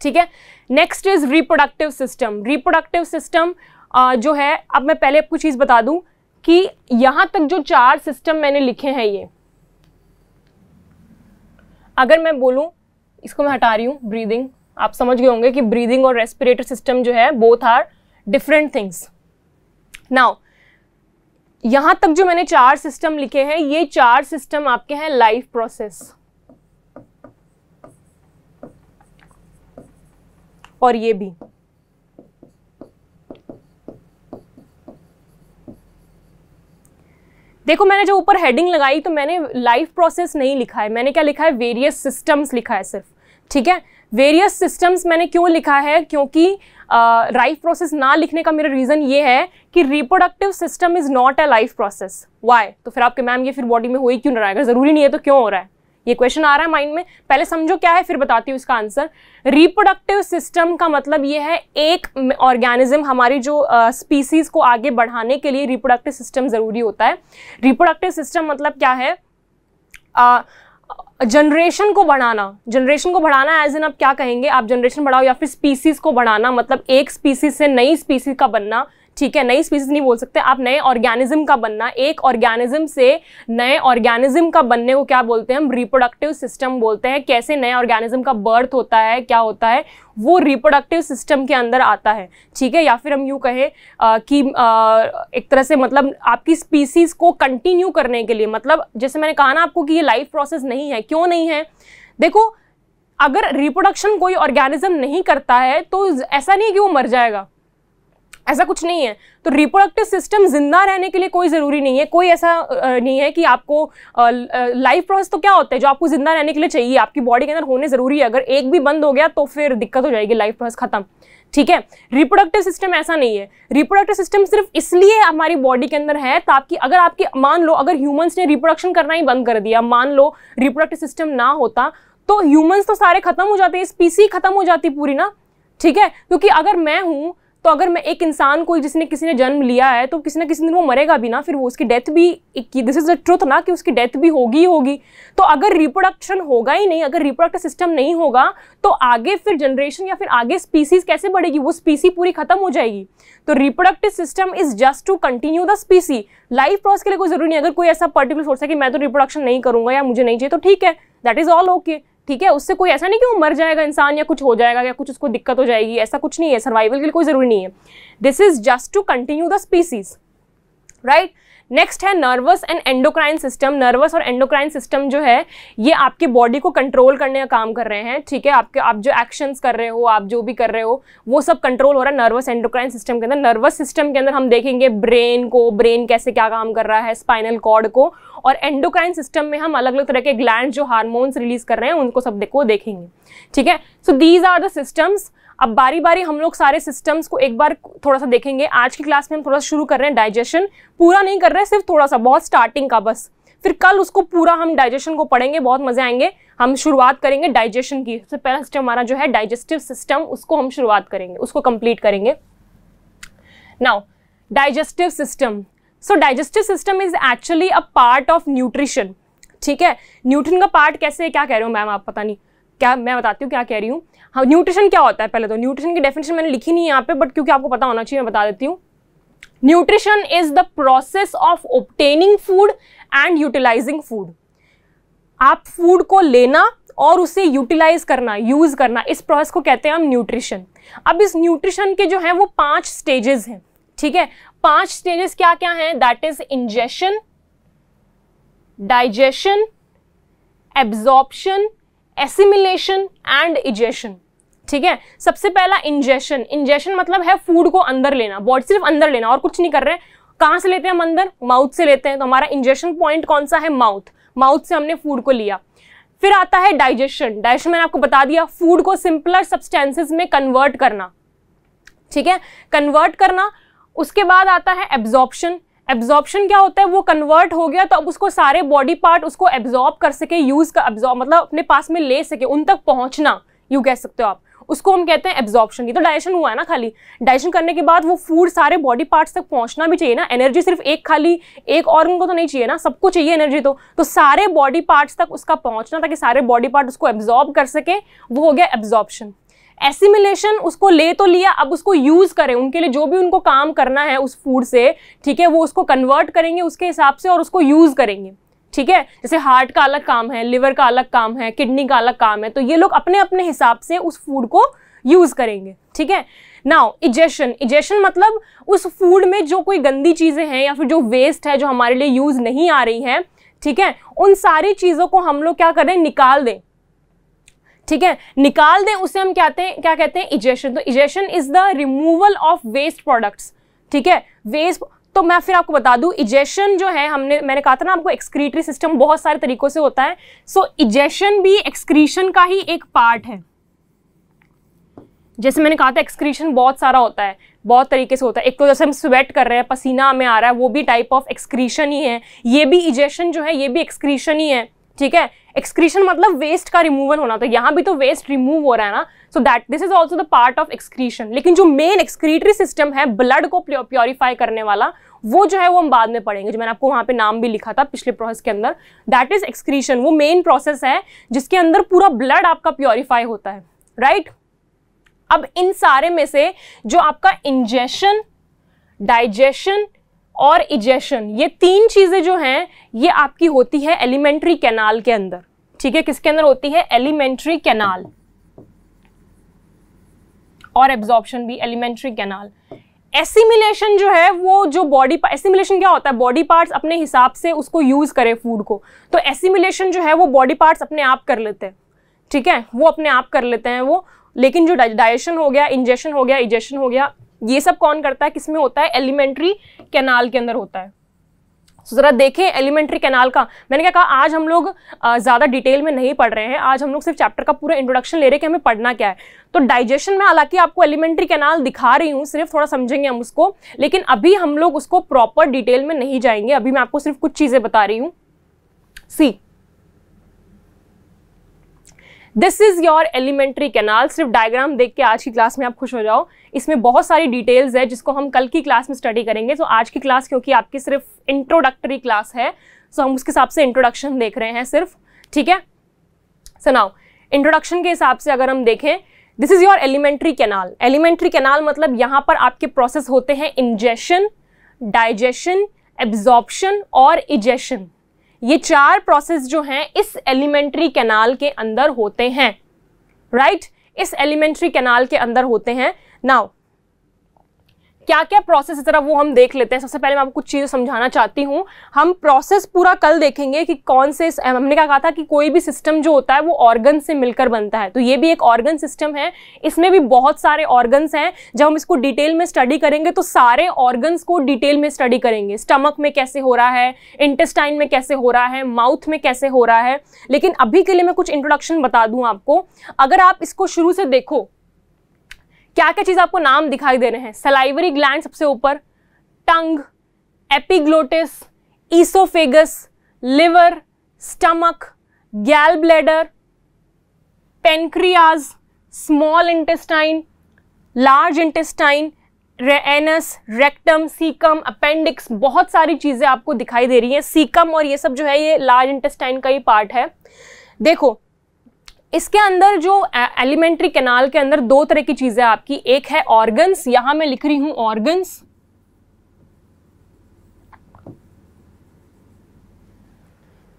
ठीक है? Next is reproductive system reproductive system जो है, अब मैं पहले आपको चीज़ बता दूँ कि यहाँ तक जो चार सिस्टम मैंने लिखे हैं ये। अगर मैं बोलूँ, इसको मैं हटा रही हूँ ब्रीदिंग आप समझ गए होंगे कि ब्रीदिंग और रेस्पिरेटरी सिस्टम जो है both are different things now यहाँ तक जो मैंने चार सिस्टम लिखे हैं, ये चार सिस्टम आपके हैं लाइफ प्रोसेस और ये भी. देखो, मैंने जो ऊपर हेडिंग लगाई तो मैंने लाइफ प्रोसेस नहीं लिखा है. मैंने क्या लिखा है? वेरियस सिस्टम्स लिखा है सिर्फ़. ठीक है? वेरियस सिस्टम्स मैंने क्यों लिखा है? क्योंकि लाइफ uh, प्रोसेस ना लिखने का मेरा रीज़न ये है कि reproductive system is not a life process why तो फिर आपके मैम ये फिर बॉडी में हो ही क्यों ना है? अगर ज़रूरी नहीं है तो क्यों हो रहा है? ये क्वेश्चन आ रहा है माइंड में। पहले समझो क्या है फिर बताती हूँ इसका आंसर रिप्रोडक्टिव सिस्टम का मतलब ये है एक ऑर्गेनिज्म हमारी जो स्पीसीज uh, को आगे बढ़ाने के लिए रिप्रोडक्टिव सिस्टम ज़रूरी होता है। रिप्रोडक्टिव सिस्टम मतलब क्या है? uh, जनरेशन को बढ़ाना जनरेशन को बढ़ाना एज एन आप क्या कहेंगे? आप जनरेशन बढ़ाओ या फिर स्पीसीज को बढ़ाना मतलब एक स्पीसीज से नई स्पीसीज का बनना ठीक है नई स्पीसीज नहीं बोल सकते। आप नए ऑर्गेनिज्म का बनना एक ऑर्गेनिज्म से नए ऑर्गेनिज्म का बनने को क्या बोलते हैं? हम रिप्रोडक्टिव सिस्टम बोलते हैं। कैसे नए ऑर्गेनिज्म का बर्थ होता है क्या होता है? वो रिप्रोडक्टिव सिस्टम के अंदर आता है। ठीक है या फिर हम यूँ कहें कि आ, एक तरह से मतलब आपकी स्पीसीज को कंटिन्यू करने के लिए मतलब जैसे मैंने कहा ना आपको कि ये लाइफ प्रोसेस नहीं है। क्यों नहीं है? देखो अगर रिप्रोडक्शन कोई ऑर्गेनिज्म नहीं करता है तो ऐसा नहीं है कि वो मर जाएगा। ऐसा कुछ नहीं है। तो रिप्रोडक्टिव सिस्टम ज़िंदा रहने के लिए कोई ज़रूरी नहीं है। कोई ऐसा नहीं है कि आपको लाइफ प्रोसेस तो क्या होता है? जो आपको ज़िंदा रहने के लिए चाहिए, आपकी बॉडी के अंदर होने ज़रूरी है। अगर एक भी बंद हो गया तो फिर दिक्कत हो जाएगी लाइफ प्रोसेस खत्म। ठीक है? रिप्रोडक्टिव सिस्टम ऐसा नहीं है। रिप्रोडक्टिव सिस्टम सिर्फ़ इसलिए हमारी बॉडी के अंदर है ताकि अगर आपकी, मान लो, अगर ह्यूमंस ने रिप्रोडक्शन करना ही बंद कर दिया, मान लो रिप्रोडक्टिव सिस्टम ना होता तो ह्यूमंस तो सारे खत्म हो जाते स्पीसी खत्म हो जाती पूरी ना। ठीक है? क्योंकि अगर मैं हूँ तो अगर मैं एक इंसान को जिसने किसी ने जन्म लिया है तो किसी ना किसी दिन वो मरेगा भी ना, फिर वो उसकी डेथ भी एक दिस इज़ द ट्रुथ ना कि उसकी डेथ भी होगी ही होगी। तो अगर रिप्रोडक्शन होगा ही नहीं, अगर रिप्रोडक्टिव सिस्टम नहीं होगा तो आगे फिर जनरेशन या फिर आगे स्पीसीज कैसे बढ़ेगी? वो स्पीसी पूरी खत्म हो जाएगी। तो reproductive system is just to continue the species life process के लिए कोई ज़रूरी नहीं अगर कोई ऐसा पर्टिकुलर सोच है कि मैं तो रिप्रोडक्शन नहीं करूँगा या मुझे नहीं चाहिए तो ठीक है दैट इज़ ऑल ओके ठीक है, उससे कोई ऐसा नहीं कि वो मर जाएगा इंसान या कुछ हो जाएगा या कुछ उसको दिक्कत हो जाएगी, ऐसा कुछ नहीं है सर्वाइवल के लिए कोई ज़रूरी नहीं है। This is just to continue the species right next है nervous and endocrine system nervous और एंडोक्राइन सिस्टम जो है, ये आपके बॉडी को कंट्रोल करने का काम कर रहे हैं, ठीक है? आपके, आप जो एक्शंस कर रहे हो, आप जो भी कर रहे हो, वो सब कंट्रोल हो रहा है नर्वस एंडोक्राइन सिस्टम के अंदर. नर्वस सिस्टम के अंदर हम देखेंगे ब्रेन को ब्रेन कैसे क्या काम कर रहा है स्पाइनल कॉर्ड को. और एंडोक्राइन सिस्टम में हम अलग अलग तरह के ग्लैंड जो हार्मोन्स रिलीज़ कर रहे हैं, उनको सब देखो, देखेंगे, ठीक है? So these are the systems अब बारी बारी हम लोग सारे सिस्टम्स को एक बार थोड़ा सा देखेंगे। आज की क्लास में हम थोड़ा सा शुरू कर रहे हैं डाइजेशन पूरा नहीं कर रहे हैं सिर्फ़ थोड़ा सा, बहुत स्टार्टिंग का बस। फिर कल उसको पूरा हम डाइजेशन को पढ़ेंगे, बहुत मज़े आएँगे। हम शुरुआत करेंगे डाइजेशन की। सबसे पहला सिस्टम हमारा जो है डाइजेस्टिव सिस्टम उसको हम शुरुआत करेंगे, उसको कंप्लीट करेंगे। Now digestive system so digestive system is actually a part of nutrition ठीक है? न्यूट्रिशन का पार्ट कैसे क्या कह रहे हो मैम आप? पता नहीं। क्या मैं बताती हूँ क्या कह रही हूँ? हाँ न्यूट्रिशन क्या होता है पहले तो? न्यूट्रिशन की डेफिनेशन मैंने लिखी नहीं है यहाँ पे बट क्योंकि आपको पता होना चाहिए, मैं बता देती हूँ। Nutrition is the process of obtaining food and utilising food आप फ़ूड को लेना और उसे यूटिलाइज करना यूज़ करना, इस प्रोसेस को कहते हैं हम न्यूट्रिशन अब इस न्यूट्रिशन के जो है, वो पाँच स्टेजेस हैं, ठीक है? पाँच स्टेजेस क्या क्या हैं? That is ingestion digestion absorption assimilation and egestion ठीक है? सबसे पहला इंजेशन इंजेशन मतलब है फ़ूड को अंदर लेना. बॉडी सिर्फ़ अंदर लेना और कुछ नहीं कर रहे. कहाँ से लेते हैं हम अंदर? माउथ से लेते हैं. तो हमारा इंजेशन पॉइंट कौन सा है? माउथ माउथ से हमने फ़ूड को लिया. फिर आता है डाइजेशन डाइजेशन मैंने आपको बता दिया. फ़ूड को सिंपलर सब्सटेंसेस में कन्वर्ट करना. ठीक है? कन्वर्ट करना. उसके बाद आता है एब्जॉर्प्शन एब्जॉर्प्शन क्या होता है? वो कन्वर्ट हो गया तो अब उसको सारे बॉडी पार्ट उसको एब्जॉर्ब कर सके यूज़ का एब्जॉर्ब मतलब अपने पास में ले सके, उन तक पहुँचना यू कह सकते हो आप। उसको हम कहते हैं एब्जॉर्प्शन ये तो डाइजेशन हुआ है ना खाली। डाइजेशन करने के बाद वो फ़ूड सारे बॉडी पार्ट्स तक पहुँचना भी चाहिए ना। एनर्जी सिर्फ़ एक खाली, एक ऑर्गन को तो नहीं चाहिए ना। सबको चाहिए एनर्जी तो। तो सारे बॉडी पार्ट्स तक उसका पहुँचना, ताकि सारे बॉडी पार्ट उसको एब्जॉर्ब कर सके, वो हो गया एब्जॉर्प्शन एसिमिलेशन उसको ले तो लिया, अब उसको यूज़ करें। उनके लिए जो भी उनको काम करना है उस फ़ूड से, ठीक है, वो उसको कन्वर्ट करेंगे उसके हिसाब से और उसको यूज़ करेंगे। ठीक है? जैसे हार्ट का अलग काम है लिवर का अलग काम है किडनी का अलग काम है तो ये लोग अपने अपने हिसाब से उस फ़ूड को यूज़ करेंगे। ठीक है? नाउ इजेशन इजेशन मतलब उस फ़ूड में जो कोई गंदी चीज़ें हैं या फिर जो वेस्ट है जो हमारे लिए यूज़ नहीं आ रही है, ठीक है? उन सारी चीज़ों को हम लोग क्या करें निकाल दें। ठीक है? निकाल दें उसे हम कहते हैं क्या कहते हैं? इजेशन तो egestion is the removal of waste products ठीक है? वेस्ट तो मैं फिर आपको बता दूँ इजेशन जो है हमने मैंने कहा था ना आपको एक्सक्रीटरी सिस्टम बहुत सारे तरीकों से होता है। सो so, इजेशन भी एक्सक्रीशन का ही एक पार्ट है। जैसे मैंने कहा था एक्सक्रीशन बहुत सारा होता है बहुत तरीके से होता है। एक तो जैसे हम स्वेट कर रहे हैं पसीना हमें आ रहा है वो भी टाइप ऑफ़ एक्सक्रीशन ही है। ये भी इजेशन जो है ये भी एक्सक्रीशन ही है। ठीक है? एक्सक्रीशन मतलब वेस्ट का रिमूवल होना। तो यहाँ भी तो वेस्ट रिमूव हो रहा है ना। So that this is also the part of excretion लेकिन जो मेन एक्सक्रीटरी सिस्टम है ब्लड को प्योरीफाई करने वाला, वो जो है वो हम बाद में पढ़ेंगे। जो मैंने आपको वहाँ पे नाम भी लिखा था पिछले प्रोसेस के अंदर। दैट इज़ एक्सक्रीशन वो मेन प्रोसेस है, जिसके अंदर पूरा ब्लड आपका प्योरीफाई होता है। Right right? अब इन सारे में से जो आपका इंजेशन डाइजेशन और इजेशन ये तीन चीज़ें जो हैं, ये आपकी होती है एलिमेंट्री कैनाल के अंदर। ठीक है? किसके अंदर होती है? एलिमेंट्री कैनाल और एब्जॉर्प्शन भी एलिमेंट्री कैनाल एसिमिलेशन जो है, वो जो बॉडी एसिमिलेशन क्या होता है? बॉडी पार्ट्स अपने हिसाब से उसको यूज़ करे फ़ूड को। तो एसिमिलेशन जो है, वो बॉडी पार्ट्स अपने आप कर लेते हैं। ठीक है? वो अपने आप कर लेते हैं वो। लेकिन जो डाइजेशन हो गया इंजेशन हो गया इजेशन हो गया ये सब कौन करता है? किसमें होता है? एलिमेंट्री कैनाल के अंदर होता है। तो ज़रा देखें एलिमेंट्री कैनाल का। मैंने क्या कहा, आज हम लोग ज़्यादा डिटेल में नहीं पढ़ रहे हैं। आज हम लोग सिर्फ़ चैप्टर का पूरा इंट्रोडक्शन ले रहे हैं कि हमें पढ़ना क्या है। तो डाइजेशन में हालाँकि आपको एलिमेंट्री कैनाल दिखा रही हूँ, सिर्फ़ थोड़ा समझेंगे हम उसको, लेकिन अभी हम लोग उसको प्रॉपर डिटेल में नहीं जाएँगे। अभी मैं आपको सिर्फ़ कुछ चीज़ें बता रही हूँ। See this is your alimentary canal सिर्फ़ डायग्राम देख के आज की क्लास में आप खुश हो जाओ। इसमें बहुत सारी डिटेल्स है जिसको हम कल की क्लास में स्टडी करेंगे। तो आज की क्लास क्योंकि आपकी सिर्फ़ इंट्रोडक्टरी क्लास है सो हम उसके हिसाब से इंट्रोडक्शन देख रहे हैं सिर्फ़। ठीक है? सुनाओ इंट्रोडक्शन के हिसाब से अगर हम देखें this is your alimentary canal alimentary canal मतलब यहाँ पर आपके प्रोसेस होते हैं इंजेशन डाइजेशन एब्जॉर्प्शन और इजेशन ये चार प्रोसेस जो हैं, इस एलिमेंट्री कैनाल के अंदर होते हैं राइट right? इस एलिमेंट्री कैनाल के अंदर होते हैं नाउ क्या क्या प्रोसेस तरह वो हम देख लेते हैं। सबसे पहले मैं आपको कुछ चीज़ें समझाना चाहती हूँ। हम प्रोसेस पूरा कल देखेंगे कि कौन से हमने क्या कहा था कि कोई भी सिस्टम जो होता है, वो ऑर्गन से मिलकर बनता है। तो ये भी एक ऑर्गन सिस्टम है। इसमें भी बहुत सारे ऑर्गन्स हैं। जब हम इसको डिटेल में स्टडी करेंगे तो सारे ऑर्गन्स को डिटेल में स्टडी करेंगे। स्टमक में कैसे हो रहा है? इंटेस्टाइन में कैसे हो रहा है? माउथ में कैसे हो रहा है? लेकिन अभी के लिए मैं कुछ इंट्रोडक्शन बता दूँ आपको। अगर आप इसको शुरू से देखो क्या क्या चीज़ आपको नाम दिखाई दे रहे हैं? सलाइवरी ग्लैंड सबसे ऊपर tongue epiglottis oesophagus liver stomach gall bladder pancreas small intestine large intestine rhesus rectum caecum appendix बहुत सारी चीज़ें आपको दिखाई दे रही हैं। सीकम और ये सब जो है, ये लार्ज इंटेस्टाइन का ही पार्ट है। देखो इसके अंदर जो एलिमेंट्री कैनाल के अंदर दो तरह की चीज़ें आपकी, एक है ऑर्गन्स यहाँ मैं लिख रही हूँ ऑर्गन्स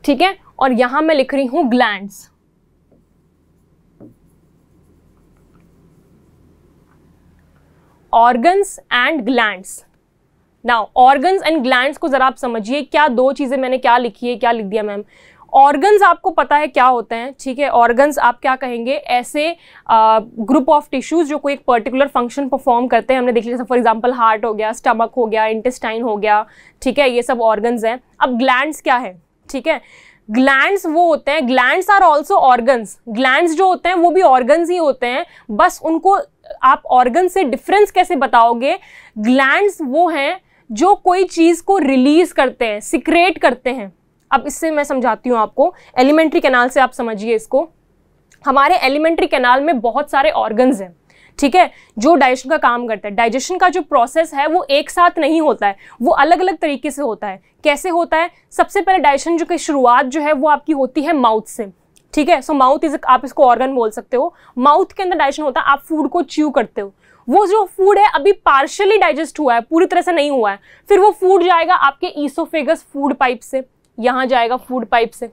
ठीक है? और यहाँ मैं लिख रही हूँ glands organs and glands now organs and glands को जरा आप समझिए, क्या दो चीज़ें मैंने क्या लिखी है, क्या लिख दिया मैम? ऑर्गन्स आपको पता है क्या होते हैं, ठीक है? ऑर्गन्स आप क्या कहेंगे? ऐसे ग्रुप ऑफ़ टिश्यूज जो कोई एक पर्टिकुलर फ़ंक्शन परफॉर्म करते हैं, हमने देख लिया फॉर एग्जांपल हार्ट हो गया स्टमक हो गया इंटेस्टाइन हो गया, ठीक है? ये सब ऑर्गन्स हैं। अब ग्लैंड्स क्या है? ठीक है? ग्लैंड्स वो होते हैं glands are also organs glands जो होते हैं, वो भी ऑर्गन्स ही होते हैं। बस उनको आप ऑर्गन से डिफरेंस कैसे बताओगे? ग्लैंड्स वो हैं जो कोई चीज़ को रिलीज़ करते हैं सिक्रेट करते हैं। अब इससे मैं समझाती हूँ आपको एलिमेंट्री कैनाल से आप समझिए इसको। हमारे एलिमेंट्री कैनाल में बहुत सारे ऑर्गन्स हैं, ठीक है? जो डाइजेशन का काम करता है। डाइजेशन का जो प्रोसेस है, वो एक साथ नहीं होता है। वो अलग अलग तरीके से होता है। कैसे होता है? सबसे पहले डाइजेशन जो की शुरुआत जो है, वो आपकी होती है माउथ से, ठीक है? सो माउथ इज़ आप इसको ऑर्गन बोल सकते हो। माउथ के अंदर डाइजेशन होता है, आप फ़ूड को च्यू करते हो। वो जो फ़ूड है, अभी पार्शियली डाइजेस्ट हुआ है, पूरी तरह से नहीं हुआ है। फिर वो फ़ूड जाएगा आपके ईसोफेगस फ़ूड पाइप से। यहाँ जाएगा फ़ूड पाइप से।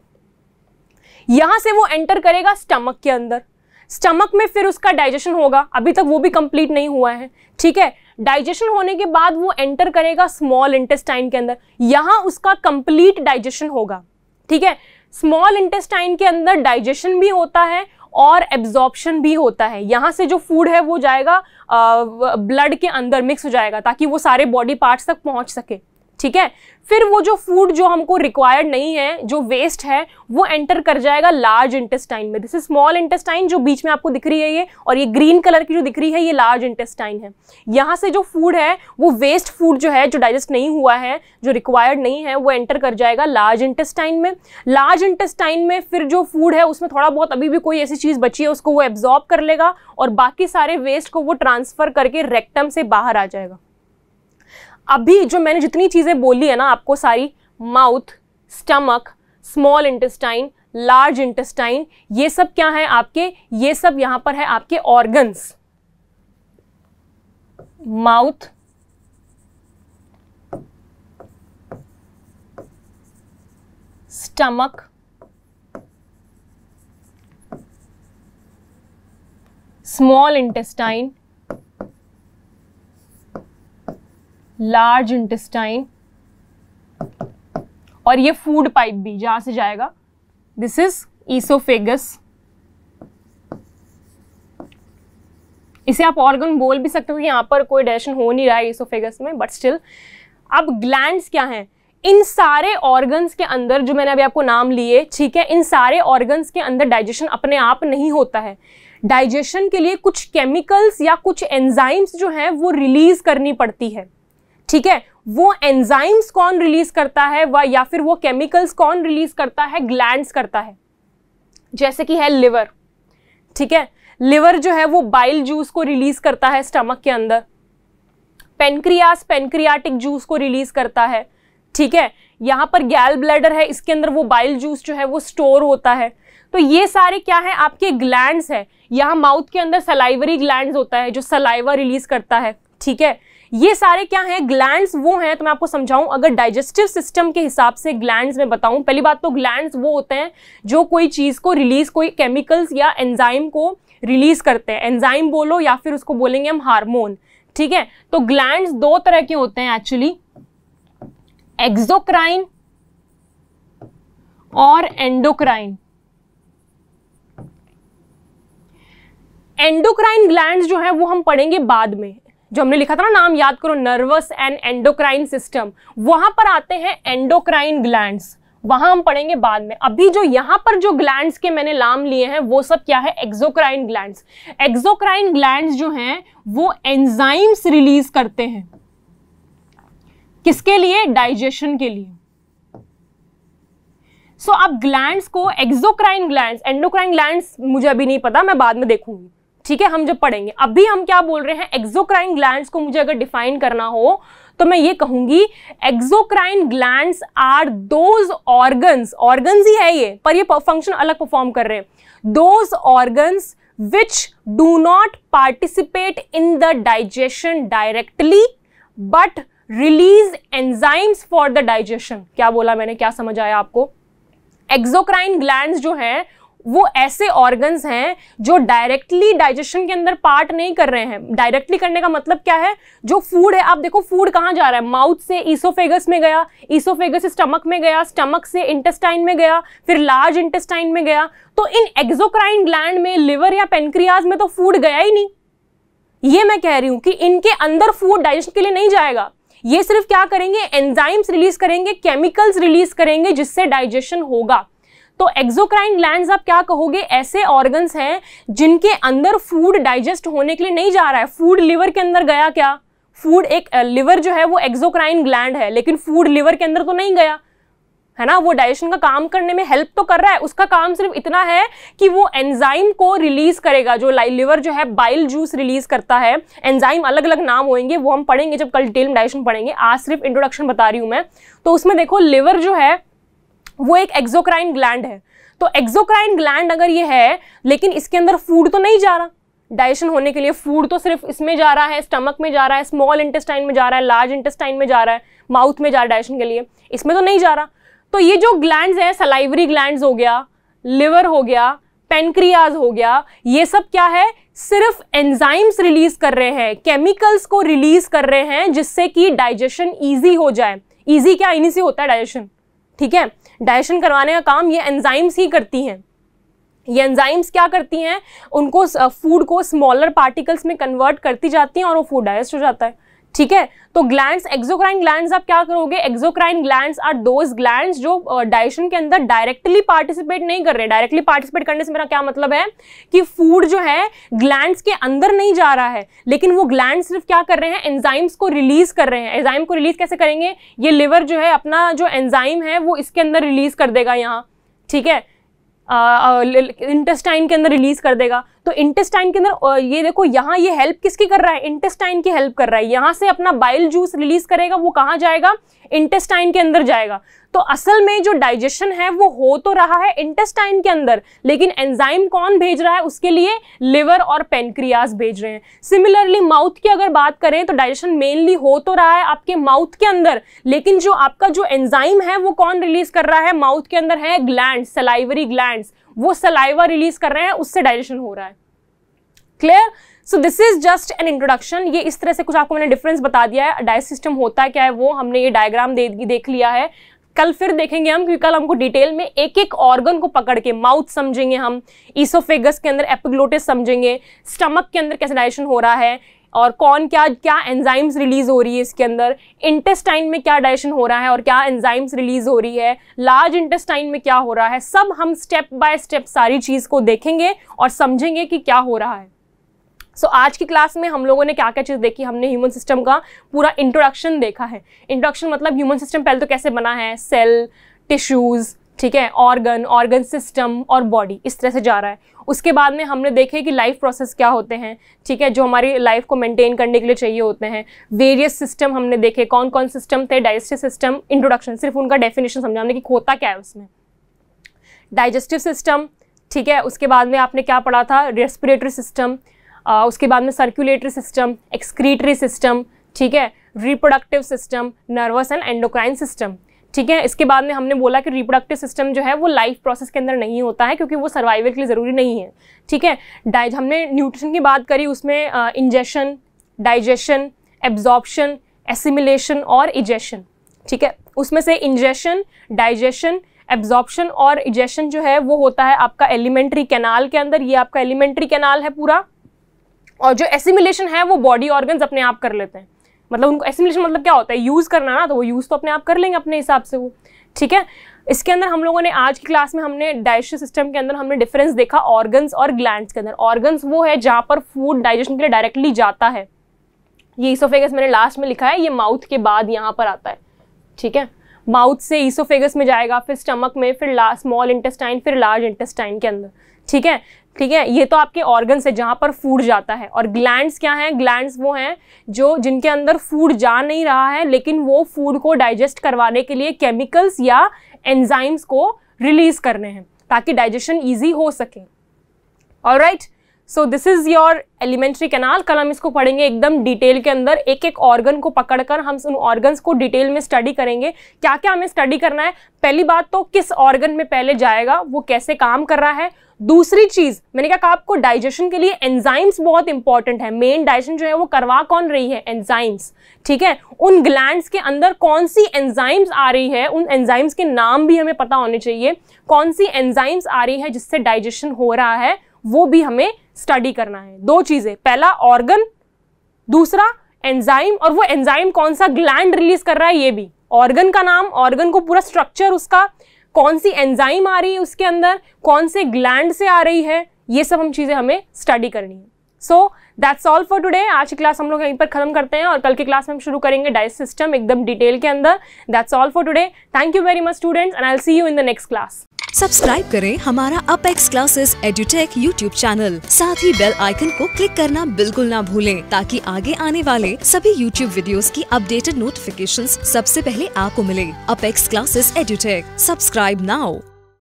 यहाँ से वो एंटर करेगा स्टमक के अंदर। स्टमक में फिर उसका डाइजेशन होगा। अभी तक वो भी कंप्लीट नहीं हुआ है। ठीक है? डाइजेशन होने के बाद वो एंटर करेगा स्मॉल इंटेस्टाइन के अंदर। यहाँ उसका कंप्लीट डाइजेशन होगा। ठीक है? स्मॉल इंटेस्टाइन के अंदर डाइजेशन भी होता है और एब्जॉर्प्शन भी होता है। यहाँ से जो फ़ूड है वो जाएगा ब्लड के अंदर मिक्स हो जाएगा ताकि वो सारे बॉडी पार्ट्स तक पहुँच सके। ठीक है? फिर वो जो फ़ूड जो हमको रिक्वायर्ड नहीं है, जो वेस्ट है, वो एंटर कर जाएगा लार्ज इंटेस्टाइन में। दिस इज़ स्मॉल इंटेस्टाइन जो बीच में आपको दिख रही है ये, और ये ग्रीन कलर की जो दिख रही है, ये लार्ज इंटेस्टाइन है। यहाँ से जो फ़ूड है, वो वेस्ट फ़ूड जो है, जो डाइजेस्ट नहीं हुआ है, जो रिक्वायर्ड नहीं है, वो एंटर कर जाएगा लार्ज इंटेस्टाइन में। लार्ज इंटेस्टाइन में फिर जो फ़ूड है, उसमें थोड़ा बहुत अभी भी कोई ऐसी चीज़ बची है, उसको वो एब्जॉर्ब कर लेगा, और बाकी सारे वेस्ट को वो ट्रांसफ़र करके रेक्टम से बाहर आ जाएगा। अभी जो मैंने जितनी चीज़ें बोली है ना आपको सारी mouth stomach small intestine large intestine ये सब क्या है आपके? ये सब यहाँ पर है आपके organs mouth stomach small intestine large intestine और ये फ़ूड पाइप भी जहाँ से जाएगा। दिस इज़ ईसोफेगस इसे आप ऑर्गन बोल भी सकते हो कि यहाँ पर कोई डाइजेशन हो नहीं रहा है ईसोफेगस में बट स्टिल अब ग्लैंड्स क्या हैं? इन सारे ऑर्गन्स के अंदर जो मैंने अभी आपको नाम लिए, ठीक है, इन सारे ऑर्गन्स के अंदर डाइजेशन अपने आप नहीं होता है। डाइजेशन के लिए कुछ केमिकल्स या कुछ एंजाइम्स जो हैं, वो रिलीज़ करनी पड़ती है। ठीक है? वो एंजाइम्स कौन रिलीज़ करता है? व या फिर वो केमिकल्स कौन रिलीज़ करता है? ग्लैंड्स करता है। जैसे कि है लिवर ठीक है? लिवर जो है वो बाइल जूस को रिलीज़ करता है स्टमक के अंदर। पेनक्रियास पेनक्रियाटिक जूस को रिलीज़ करता है। ठीक है? यहाँ पर गैल ब्लैडर है, इसके अंदर वो बाइल जूस जो है वो स्टोर होता है। तो ये सारे क्या है? आपके ग्लैंड्स है। यहाँ माउथ के अंदर सलाइवरी ग्लैंड्स होता है, जो सलाइवा रिलीज़ करता है। ठीक है? ये सारे क्या हैं? ग्लैंड्स वो हैं तो मैं आपको समझाऊं, अगर डाइजेस्टिव सिस्टम के हिसाब से ग्लैंड्स में बताऊँ, पहली बात तो ग्लैंड्स वो होते हैं जो कोई चीज़ को रिलीज़ कोई केमिकल्स या एंजाइम को रिलीज़ करते हैं। एंजाइम बोलो या फिर उसको बोलेंगे हम हार्मोन ठीक है? तो ग्लैंड्स दो तरह के होते हैं एक्चुअली एक्सोक्राइन और एंडोक्राइन एंडोक्राइन ग्लैंड्स जो है, वो हम पढ़ेंगे बाद में। जो हमने लिखा था ना नाम याद करो नर्वस एंड एंडोक्राइन सिस्टम वहाँ पर आते हैं एंडोक्राइन ग्लैंड्स वहाँ हम पढ़ेंगे बाद में। अभी जो यहाँ पर जो ग्लैंड्स के मैंने नाम लिए हैं वो सब क्या है? एक्सोक्राइन ग्लैंड्स एक्सोक्राइन ग्लैंड्स जो हैं वो एंजाइम्स रिलीज़ करते हैं। किसके लिए? डाइजेशन के लिए। सो so, अब ग्लैंड्स को एक्सोक्राइन ग्लैंड्स एंडोक्राइन ग्लैंड्स मुझे अभी नहीं पता मैं बाद में देखूँगी। ठीक है, हम जब पढ़ेंगे, अभी हम क्या बोल रहे हैं? एक्सोक्राइन ग्लैंड को मुझे अगर डिफाइन करना हो तो मैं ये कहूँगी exocrine glands are those organs organs ही है ये, पर ये फ़ंक्शन अलग परफॉर्म कर रहे हैं। Those organs which do not participate in the digestion directly but release enzymes for the digestion क्या बोला मैंने? क्या समझ आया आपको? एक्सोक्राइन ग्लैंड जो हैं वो ऐसे ऑर्गन्स हैं जो डायरेक्टली डाइजेशन के अंदर पार्ट नहीं कर रहे हैं। डायरेक्टली करने का मतलब क्या है? जो फ़ूड है, आप देखो फ़ूड कहाँ जा रहा है? माउथ से ईसोफेगस में गया ईसोफेगस स्टमक में गया स्टमक से इंटेस्टाइन में गया, फिर लार्ज इंटेस्टाइन में गया। तो इन एक्सोक्राइन ग्लैंड में लिवर या पेनक्रियाज में तो फ़ूड गया ही नहीं। ये मैं कह रही हूँ कि इनके अंदर फ़ूड डाइजेशन के लिए नहीं जाएगा। ये सिर्फ़ क्या करेंगे? एंजाइम्स रिलीज़ करेंगे केमिकल्स रिलीज़ करेंगे जिससे डाइजेशन होगा। तो एक्सोक्राइन ग्लैंड्स आप क्या कहोगे? ऐसे ऑर्गन्स हैं जिनके अंदर फ़ूड डाइजेस्ट होने के लिए नहीं जा रहा है। फ़ूड लिवर के अंदर गया क्या? फ़ूड एक लिवर जो है वो एक्सोक्राइन ग्लैंड है, लेकिन फ़ूड लिवर के अंदर तो नहीं गया। है ना? वो डाइजेशन का काम करने में हेल्प तो कर रहा है। उसका काम सिर्फ़ इतना है कि वो एंजाइम को रिलीज़ करेगा। जो लिवर जो है बाइल जूस रिलीज़ करता है। एंजाइम अलग अलग नाम होंगे वो हम पढ़ेंगे जब कल डिटेल में डाइजेशन पढ़ेंगे। आज सिर्फ़ इंट्रोडक्शन बता रही हूँ मैं। तो उसमें देखो लिवर जो है वो एक एक्सोक्राइन ग्लैंड है। तो एक्सोक्राइन ग्लैंड अगर ये है, लेकिन इसके अंदर फ़ूड तो नहीं जा रहा। डाइजेशन होने के लिए फ़ूड तो सिर्फ़ इसमें जा रहा है स्टमक में जा रहा है स्मॉल इंटेस्टाइन में जा रहा है लार्ज इंटेस्टाइन में जा रहा है माउथ में जा रहा है डाइजेशन के लिए। इसमें तो नहीं जा रहा। तो ये जो ग्लैंड है सलाइवरी ग्लैंड हो गया लिवर हो गया पेनक्रियाज हो गया, ये सब क्या है? सिर्फ़ एंजाइम्स रिलीज़ कर रहे हैं केमिकल्स को रिलीज़ कर रहे हैं, जिससे कि डाइजेशन ईजी हो जाए। ईजी क्या? इन्हीं से होता है डाइजेशन ठीक है? डाइजेशन करवाने का काम ये एंजाइम्स ही करती हैं। ये एंजाइम्स क्या करती हैं? उनको फ़ूड को स्मॉलर पार्टिकल्स में कन्वर्ट करती जाती हैं और वो फ़ूड डाइजेस्ट हो जाता है। ठीक है? तो ग्लैंड्स एक्सोक्राइन ग्लैंड्स आप क्या करोगे? Exocrine glands are those glands जो डाइजेशन के अंदर डायरेक्टली पार्टिसिपेट नहीं कर रहे। डायरेक्टली पार्टिसिपेट करने से मेरा क्या मतलब है? कि फ़ूड जो है ग्लैंड्स के अंदर नहीं जा रहा है। लेकिन वो ग्लैंड सिर्फ़ क्या कर रहे हैं? एंजाइम्स को रिलीज़ कर रहे हैं। एंजाइम को रिलीज़ कैसे करेंगे? ये लिवर जो है, अपना जो एंजाइम है, वो इसके अंदर रिलीज़ कर देगा यहाँ। ठीक है? इंटेस्टाइन के अंदर रिलीज़ कर देगा। तो इंटेस्टाइन के अंदर ये देखो, यहाँ ये हेल्प किसकी कर रहा है? इंटेस्टाइन की हेल्प कर रहा है। यहाँ से अपना बाइल जूस रिलीज़ करेगा, वो कहाँ जाएगा? इंटेस्टाइन के अंदर जाएगा। तो असल में जो डाइजेशन है, वो हो तो रहा है इंटेस्टाइन के अंदर, लेकिन एंजाइम कौन भेज रहा है? उसके लिए लिवर और पेनक्रियाज भेज रहे हैं। सिमिलरली माउथ की अगर बात करें तो डाइजेशन मेनली हो तो रहा है आपके माउथ के अंदर, लेकिन जो आपका जो एंजाइम है, वो कौन रिलीज़ कर रहा है? माउथ के अंदर है ग्लैंड सलाइवरी ग्लैंड वो सलाइवा रिलीज़ कर रहे हैं उससे डाइजेशन हो रहा है। Clear so this is just an introduction ये इस तरह से कुछ आपको मैंने डिफरेंस बता दिया है। डाइजेस्ट सिस्टम होता क्या है वो? हमने ये डायग्राम दे, देख लिया है। कल फिर देखेंगे हम क्योंकि कल हमको डिटेल में एक एक ऑर्गन को पकड़ के माउथ समझेंगे हम। ईसोफेगस के अंदर एपिग्लोटिस समझेंगे। स्टमक के अंदर कैसे डाइजेशन हो रहा है। और कौन क्या क्या एंजाइम्स रिलीज़ हो रही है इसके अंदर? इंटेस्टाइन में क्या डाइजेशन हो रहा है और क्या एंजाइम्स रिलीज़ हो रही है? लार्ज इंटेस्टाइन में क्या हो रहा है? सब हम स्टेप बाय स्टेप सारी चीज़ को देखेंगे और समझेंगे कि क्या हो रहा है। सो so, आज की क्लास में हम लोगों ने क्या क्या चीज़ देखी? हमने ह्यूमन सिस्टम का पूरा इंट्रोडक्शन देखा है। इंट्रोडक्शन मतलब ह्यूमन सिस्टम पहले तो कैसे बना है? सेल टिश्यूज़ ठीक है ऑर्गन ऑर्गन सिस्टम और बॉडी इस तरह से जा रहा है। उसके बाद में हमने देखे कि लाइफ प्रोसेस क्या होते हैं, ठीक है, जो हमारी लाइफ को मेंटेन करने के लिए चाहिए होते हैं। वेरियस सिस्टम हमने देखे कौन कौन सिस्टम थे डाइजेस्टिव सिस्टम इंट्रोडक्शन सिर्फ़ उनका डेफिनेशन समझा हमने कि होता क्या है उसमें। डाइजेस्टिव सिस्टम ठीक है, उसके बाद में आपने क्या पढ़ा था रेस्पिरेटरी सिस्टम उसके बाद में सर्कुलेटरी सिस्टम एक्सक्रीटरी सिस्टम ठीक है reproductive system nervous and endocrine system ठीक है, इसके बाद में हमने बोला कि रिप्रोडक्टिव सिस्टम जो है वो लाइफ प्रोसेस के अंदर नहीं होता है क्योंकि वो सर्वाइवल के लिए ज़रूरी नहीं है। ठीक है डाइज हमने न्यूट्रिशन की बात करी, उसमें इंजेशन डाइजेशन एब्जॉर्प्शन एसिमिलेशन और इजेशन ठीक है, उसमें से इंजेशन डाइजेशन एब्जॉर्प्शन और इजेशन जो है वो होता है आपका एलिमेंट्री कैनाल के अंदर। ये आपका एलिमेंट्री कैनाल है पूरा और जो एसिमिलेशन है वो बॉडी ऑर्गन्स अपने आप कर लेते हैं। मतलब उनको एसिमिलेशन मतलब क्या होता है? यूज़ करना ना तो वो यूज़ तो अपने आप कर लेंगे अपने हिसाब से वो, ठीक है? इसके अंदर हम लोगों ने आज की क्लास में हमने डाइजेशन सिस्टम के अंदर हमने डिफरेंस देखा ऑर्गन्स और ग्लैंड्स के अंदर। ऑर्गन्स वो है जहाँ पर फ़ूड डाइजेशन के लिए डायरेक्टली जाता है। ये ईसोफेगस मैंने लास्ट में लिखा है, ये माउथ के बाद यहाँ पर आता है, ठीक है? माउथ से ईसोफेगस में जाएगा, फिर स्टमक में, फिर स्मॉल इंटेस्टाइन फिर लार्ज इंटेस्टाइन के अंदर, ठीक है? ठीक है? ये तो आपके ऑर्गन से जहाँ पर फ़ूड जाता है। और ग्लैंड्स क्या हैं? ग्लैंड्स वो हैं जो जिनके अंदर फ़ूड जा नहीं रहा है, लेकिन वो फ़ूड को डाइजेस्ट करवाने के लिए केमिकल्स या एंजाइम्स को रिलीज़ करने हैं, ताकि डाइजेशन ईजी हो सके। और right so this is your alimentary canal कल हम इसको पढ़ेंगे एकदम डिटेल के अंदर। एक एक ऑर्गन को पकड़कर हम उन ऑर्गन्स को डिटेल में स्टडी करेंगे। क्या क्या हमें स्टडी करना है? पहली बात तो किस ऑर्गन में पहले जाएगा? वो कैसे काम कर रहा है? दूसरी चीज़, मैंने क्या कहा आपको डाइजेशन के लिए एंजाइम्स बहुत इंपॉर्टेंट है। मेन डाइजेशन जो है वो करवा कौन रही है? एंजाइम्स ठीक है? उन ग्लैंड्स के अंदर कौन सी एंजाइम्स आ रही है? उन एंजाइम्स के नाम भी हमें पता होने चाहिए। कौन सी एंजाइम्स आ रही है जिससे डाइजेशन हो रहा है? वो भी हमें स्टडी करना है। दो चीज़ें। पहला ऑर्गन दूसरा एंजाइम और वो एंजाइम कौन सा ग्लैंड रिलीज़ कर रहा है, ये भी। ऑर्गन का नाम ऑर्गन को पूरा स्ट्रक्चर उसका, कौन सी एंजाइम आ रही है उसके अंदर, कौन से ग्लैंड से आ रही है, ये सब हम चीज़ें हमें स्टडी करनी है। So that's all for today आज की क्लास हम लोग यहीं पर खत्म करते हैं और कल की क्लास में हम शुरू करेंगे डाइट सिस्टम एकदम डिटेल के अंदर। That's all for today thank you very much students and I see you in the next class subscribe करें हमारा Apex Classes Edutech YouTube channel साथ ही बेल आइकन को क्लिक करना बिल्कुल ना भूलें, ताकि आगे आने वाले सभी यूट्यूब वीडियोस की अपडेटेड नोटिफिकेशंस सबसे पहले आपको मिले। Apex Classes Edutech subscribe now